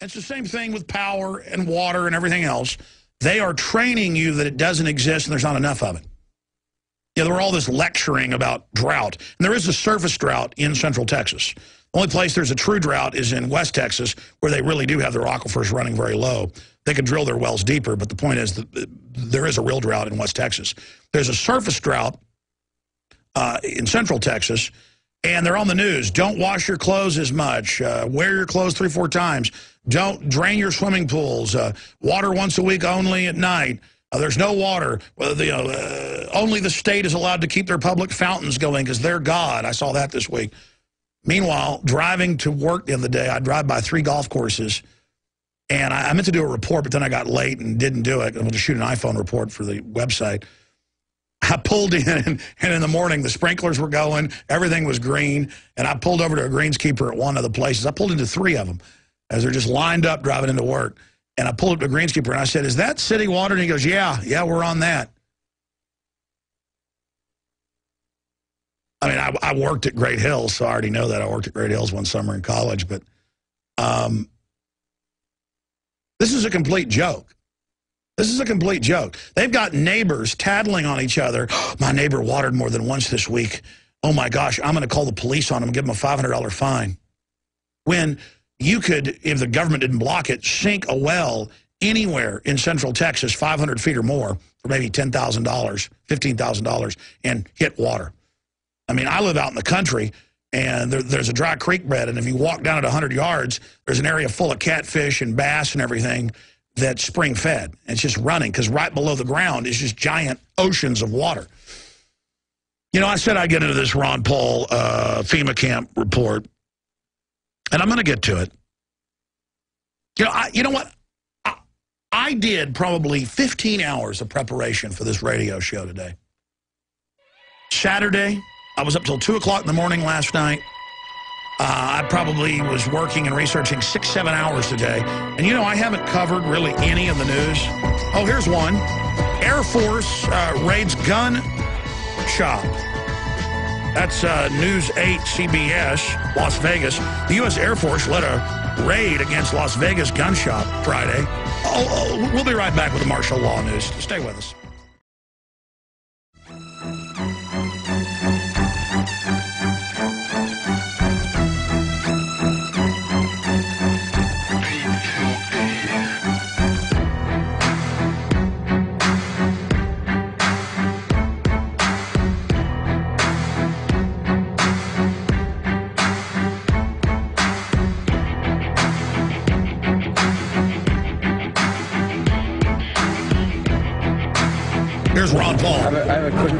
It's the same thing with power and water and everything else. They are training you that it doesn't exist and there's not enough of it. Yeah, there were all this lecturing about drought. And there is a surface drought in central Texas. The only place there's a true drought is in West Texas, where they really do have their aquifers running very low. They can drill their wells deeper, but the point is that there is a real drought in West Texas. There's a surface drought uh, in central Texas, and they're on the news. Don't wash your clothes as much. Uh, wear your clothes three, four times. Don't drain your swimming pools. Uh, water once a week only at night. Uh, there's no water. The, uh, only the state is allowed to keep their public fountains going because they're God. I saw that this week. Meanwhile, driving to work the other day, I drive by three golf courses, and I, I meant to do a report, but then I got late and didn't do it. I'm going to shoot an iPhone report for the website. I pulled in, and in the morning, the sprinklers were going, everything was green, and I pulled over to a greenskeeper at one of the places. I pulled into three of them as they're just lined up driving into work. And I pulled up to a greenskeeper, and I said, is that city water? And he goes, yeah, yeah, we're on that. I mean, I, I, worked at Great Hills, so I already know that. I worked at Great Hills one summer in college, but um, this is a complete joke. This is a complete joke. They've got neighbors tattling on each other. my neighbor watered more than once this week. Oh, my gosh, I'm going to call the police on him and give him a $500 fine. When you could, if the government didn't block it, sink a well anywhere in central Texas, 500 feet or more, for maybe $10,000, $15,000, and hit water. I mean, I live out in the country, and there, there's a dry creek bed, and if you walk down at 100 yards, there's an area full of catfish and bass and everything that's spring-fed. It's just running, because right below the ground is just giant oceans of water. You know, I said I'd get into this Ron Paul uh, FEMA camp report, and I'm going to get to it. You know, I, you know what? I, I did probably 15 hours of preparation for this radio show today. Saturday, I was up till 2 o'clock in the morning last night. Uh, I probably was working and researching six, seven hours a day. And, you know, I haven't covered really any of the news. Oh, here's one. Air Force uh, raids gun shop. That's uh, News 8 CBS, Las Vegas. The U.S. Air Force led a raid against Las Vegas gun shop Friday. Oh, oh, we'll be right back with the martial law news. Stay with us.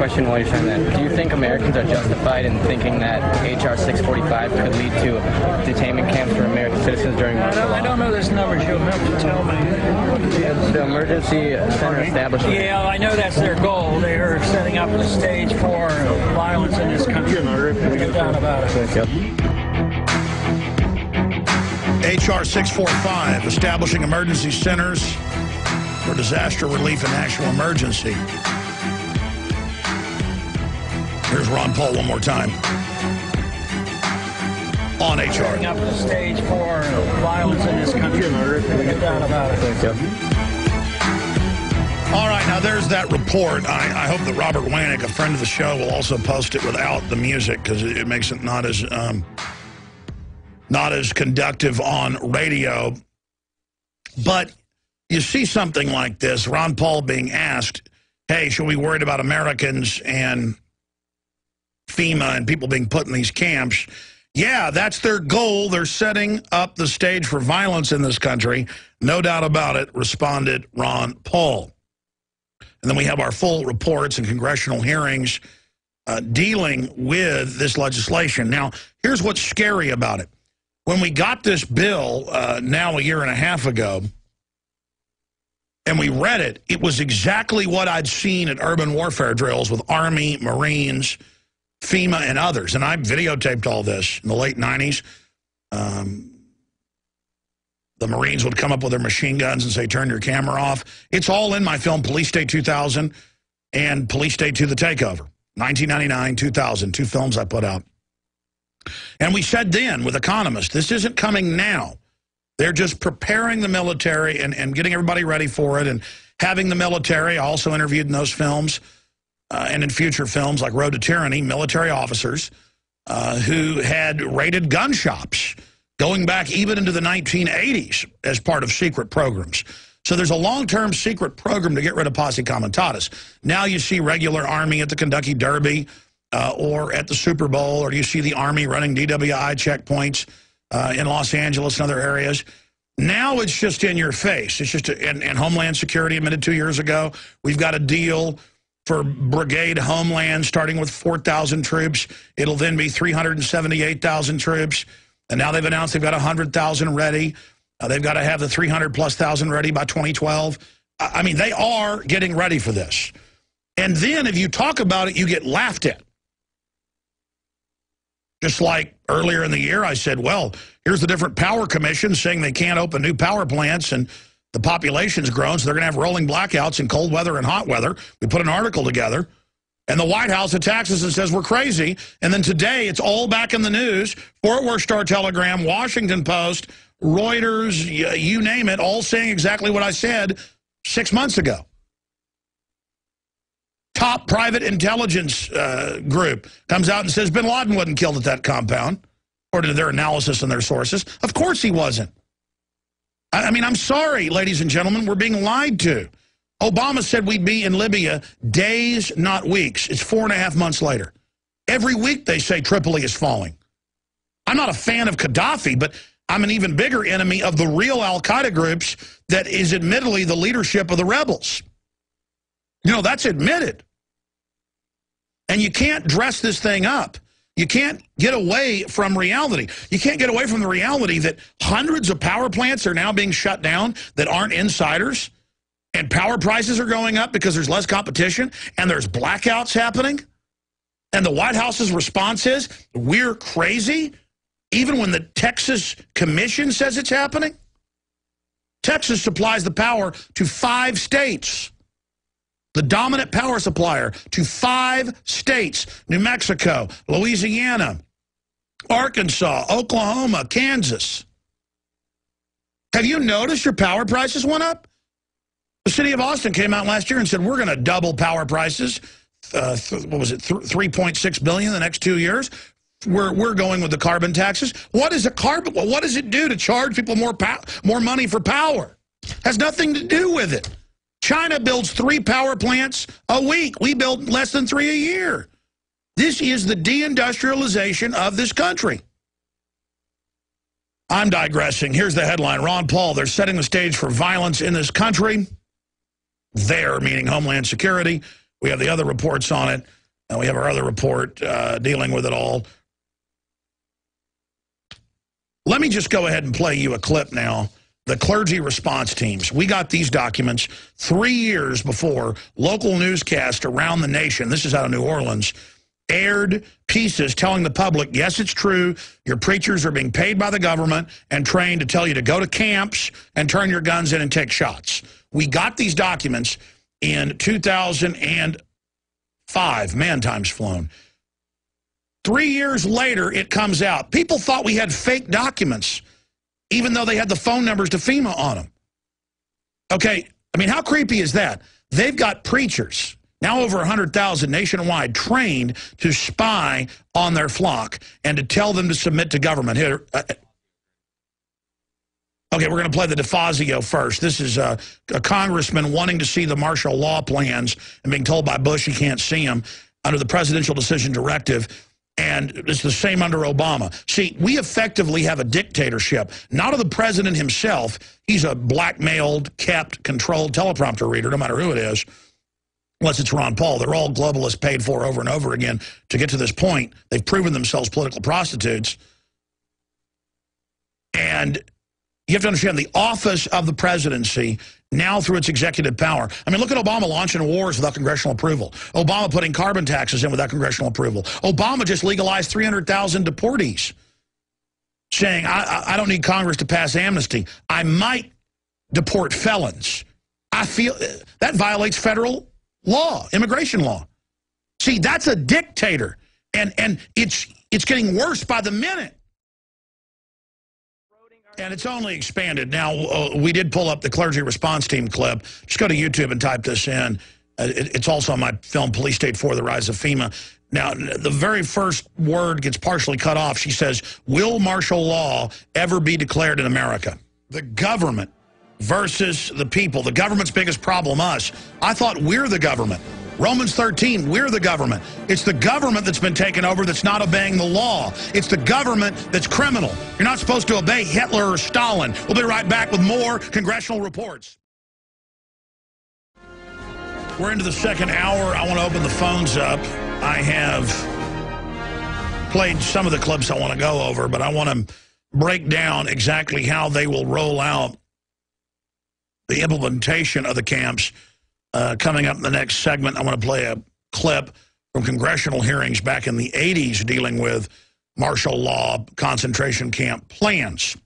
Question while you're saying that. Do you think Americans are justified in thinking that H.R. 645 could lead to detainment camps for American citizens during martial law? I don't know this number. You'll have to tell me. The emergency center establishment. Yeah, I know that's their goal. They are setting up the stage for violence in this country. No doubt about it. H.R. 645, establishing emergency centers for disaster relief and national emergency. Ron Paul one more time. On HR. Setting up the stage for violence in this country. No doubt about it. Thank you. All right, now there's that report. I, I, hope that Robert Wanek, a friend of the show, will also post it without the music because it, it, makes it not as um, not as conductive on radio. But you see something like this, Ron Paul being asked, hey, should we worry about Americans and FEMA and people being put in these camps, yeah, that's their goal. They're setting up the stage for violence in this country. No doubt about it, responded Ron Paul. And then we have our full reports and congressional hearings uh, dealing with this legislation. Now, here's what's scary about it. When we got this bill uh, now a year and a half ago, and we read it, it was exactly what I'd seen at urban warfare drills with Army, Marines, FEMA and others. And I videotaped all this in the late 90s. Um, the Marines would come up with their machine guns and say, turn your camera off. It's all in my film, Police State 2000 and Police State 2 the Takeover. 1999, 2000, two films I put out. And we said then with economists, this isn't coming now. They're just preparing the military and, and getting everybody ready for it and having the military, also interviewed in those films and in future films like Road to Tyranny, military officers uh, who had raided gun shops going back even into the 1980s as part of secret programs. So there's a long-term secret program to get rid of posse comitatus. Now you see regular Army at the Kentucky Derby uh, or at the Super Bowl, or you see the Army running DWI checkpoints uh, in Los Angeles and other areas. Now it's just in your face. It's just, a, and, and Homeland Security admitted two years ago, we've got a deal for Brigade Homeland starting with 4,000 troops. It'll then be 378,000 troops. And now they've announced they've got 100,000 ready. Uh, they've got to have the 300 plus thousand ready by 2012. I mean, they are getting ready for this. And then if you talk about it, you get laughed at. Just like earlier in the year, I said, well, here's the different power commissions saying they can't open new power plants and the population's grown, so they're going to have rolling blackouts in cold weather and hot weather. We put an article together. And the White House attacks us and says we're crazy. And then today, it's all back in the news. Fort Worth Star-Telegram, Washington Post, Reuters, you name it, all saying exactly what I said six months ago top private intelligence uh, group comes out and says bin Laden wasn't killed at that compound, according to their analysis and their sources. Of course he wasn't. I, mean, I'm sorry, ladies and gentlemen, we're being lied to. Obama said we'd be in Libya days, not weeks. It's four and a half months later. Every week they say Tripoli is falling. I'm not a fan of Gaddafi, but I'm an even bigger enemy of the real al-Qaeda groups that is admittedly the leadership of the rebels. You know, that's admitted. And you can't dress this thing up. You can't get away from reality. You can't get away from the reality that hundreds of power plants are now being shut down that aren't insiders. And power prices are going up because there's less competition. And there's blackouts happening. And the White House's response is, we're crazy, even when the Texas Commission says it's happening. Texas supplies the power to five states the dominant power supplier to five states, New Mexico, Louisiana, Arkansas, Oklahoma, Kansas. Have you noticed your power prices went up? The city of Austin came out last year and said, we're going to double power prices. Uh, what was it, 3.6 billion the next two years? We're, we're going with the carbon taxes. What is a carbon? Well, what does it do to charge people more, more money for power? Has nothing to do with it. China builds three power plants a week. We build less than three a year. This is the deindustrialization of this country. I'm digressing. Here's the headline. Ron Paul, they're setting the stage for violence in this country. There, meaning Homeland Security. We have the other reports on it. And we have our other report uh, dealing with it all. Let me just go ahead and play you a clip now the clergy response teams. We got these documents three years before local newscasts around the nation, this is out of New Orleans, aired pieces telling the public, yes, it's true, your preachers are being paid by the government and trained to tell you to go to camps and turn your guns in and take shots. We got these documents in 2005, man time's flown. Three years later, it comes out. People thought we had fake documents even though they had the phone numbers to FEMA on them. Okay, I mean, how creepy is that? They've got preachers, now over 100,000 nationwide, trained to spy on their flock and to tell them to submit to government. Here, uh, Okay, we're going to play the DeFazio first. This is a, a, congressman wanting to see the martial law plans and being told by Bush he can't see them under the presidential decision directive. And it's the same under Obama. See, we effectively have a dictatorship, not of the president himself. He's a blackmailed, kept, controlled teleprompter reader, no matter who it is, unless it's Ron Paul. They're all globalists paid for over and over again to get to this point. They've proven themselves political prostitutes. And you have to understand the office of the presidency now through its executive power. I mean, look at Obama launching wars without congressional approval. Obama putting carbon taxes in without congressional approval. Obama just legalized 300,000 deportees, saying, I, I don't need Congress to pass amnesty. I might deport felons. I feel that violates federal law, immigration law. See, that's a dictator. And, and it's, it's getting worse by the minute. And it's only expanded. Now, uh, we did pull up the clergy response team clip. Just go to YouTube and type this in. Uh, it, it's also on my film, Police State 4, The Rise of FEMA. Now, the very first word gets partially cut off. She says, will martial law ever be declared in America? The government versus the people. The government's biggest problem, us. I thought we're the government. Romans 13, we're the government. It's the government that's been taken over that's not obeying the law. It's the government that's criminal. You're not supposed to obey Hitler or Stalin. We'll be right back with more congressional reports. We're into the second hour. I want to open the phones up. I have played some of the clips I want to go over, but I want to break down exactly how they will roll out the implementation of the camps uh, coming up in the next segment, I want to play a clip from congressional hearings back in the 80s dealing with martial law concentration camp plans.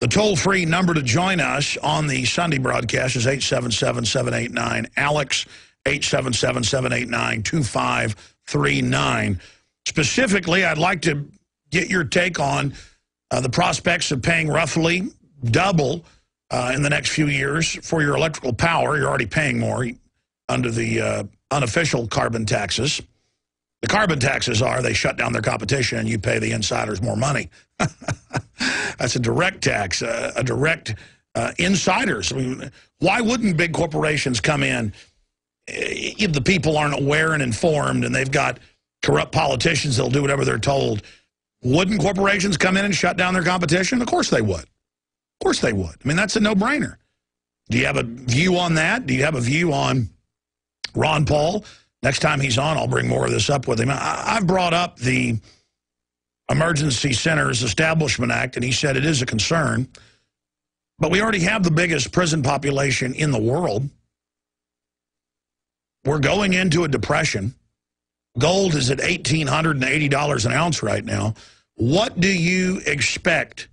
The toll-free number to join us on the Sunday broadcast is 877-789-ALEX, 877-789-2539. Specifically, I'd like to get your take on uh, the prospects of paying roughly double uh, in the next few years for your electrical power. You're already paying more under the uh, unofficial carbon taxes. The carbon taxes are they shut down their competition and you pay the insiders more money. That's a direct tax, uh, a direct uh, insiders. I mean, why wouldn't big corporations come in if the people aren't aware and informed and they've got corrupt politicians that'll do whatever they're told? Wouldn't corporations come in and shut down their competition? Of course they would. Of course they would. I mean, that's a no-brainer. Do you have a view on that? Do you have a view on Ron Paul? Next time he's on, I'll bring more of this up with him. I, have brought up the Emergency Centers Establishment Act, and he said it is a concern. But we already have the biggest prison population in the world. We're going into a depression. Gold is at $1,880 an ounce right now. What do you expect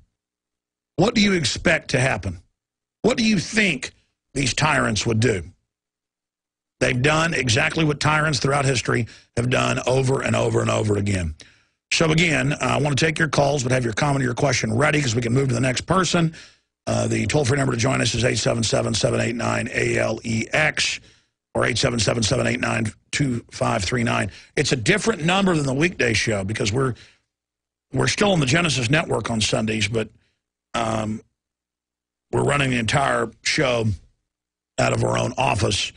what do you expect to happen? What do you think these tyrants would do? They've done exactly what tyrants throughout history have done over and over and over again. So again, I want to take your calls, but have your comment or your question ready because we can move to the next person. Uh, the toll-free number to join us is 877-789-ALEX or 877-789-2539. It's a different number than the weekday show because we're we're still on the Genesis Network on Sundays, but um, we're running the entire show out of our own office,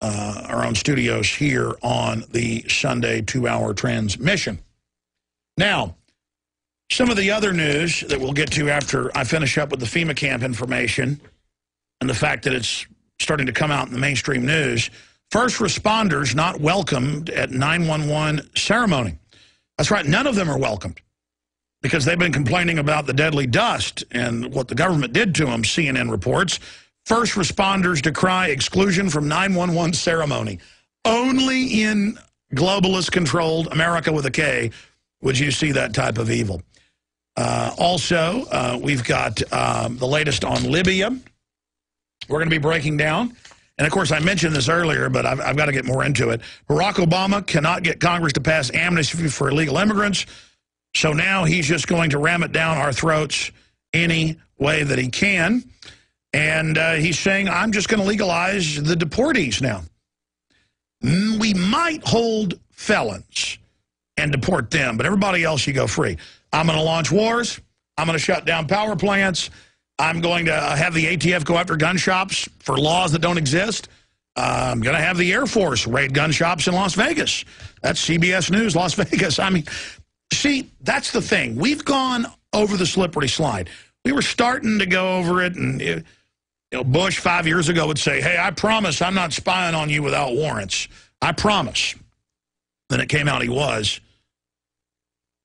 uh, our own studios here on the Sunday two-hour transmission. Now, some of the other news that we'll get to after I finish up with the FEMA camp information and the fact that it's starting to come out in the mainstream news, first responders not welcomed at 911 ceremony. That's right, none of them are welcomed because they've been complaining about the deadly dust and what the government did to them, CNN reports. First responders decry exclusion from 911 ceremony. Only in globalist-controlled America with a K would you see that type of evil. Uh, also, uh, we've got um, the latest on Libya. We're going to be breaking down. And, of course, I mentioned this earlier, but I've, I've got to get more into it. Barack Obama cannot get Congress to pass amnesty for illegal immigrants. So now he's just going to ram it down our throats any way that he can. And uh, he's saying, I'm just going to legalize the deportees now. Mm, we might hold felons and deport them, but everybody else you go free. I'm going to launch wars. I'm going to shut down power plants. I'm going to have the ATF go after gun shops for laws that don't exist. I'm going to have the Air Force raid gun shops in Las Vegas. That's CBS News, Las Vegas. I mean, See, that's the thing. We've gone over the slippery slide. We were starting to go over it, and you know, Bush five years ago would say, hey, I promise I'm not spying on you without warrants. I promise. Then it came out he was.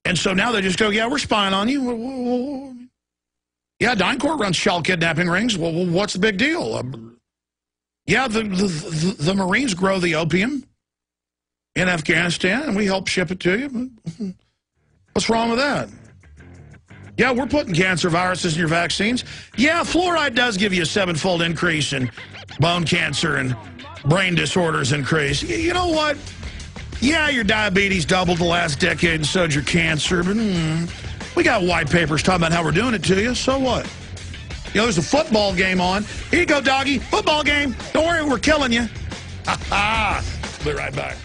And so now they just go, yeah, we're spying on you. Yeah, DynCorp runs shell kidnapping rings. Well, what's the big deal? Um, yeah, the, the, the Marines grow the opium in Afghanistan, and we help ship it to you. What's wrong with that? Yeah, we're putting cancer viruses in your vaccines. Yeah, fluoride does give you a sevenfold increase in bone cancer and brain disorders increase. You know what? Yeah, your diabetes doubled the last decade and so did your cancer, but mm, We got white papers talking about how we're doing it to you. So what? You know, there's a football game on. Here you go, doggy. Football game. Don't worry, we're killing you. Ha ha. Be right back.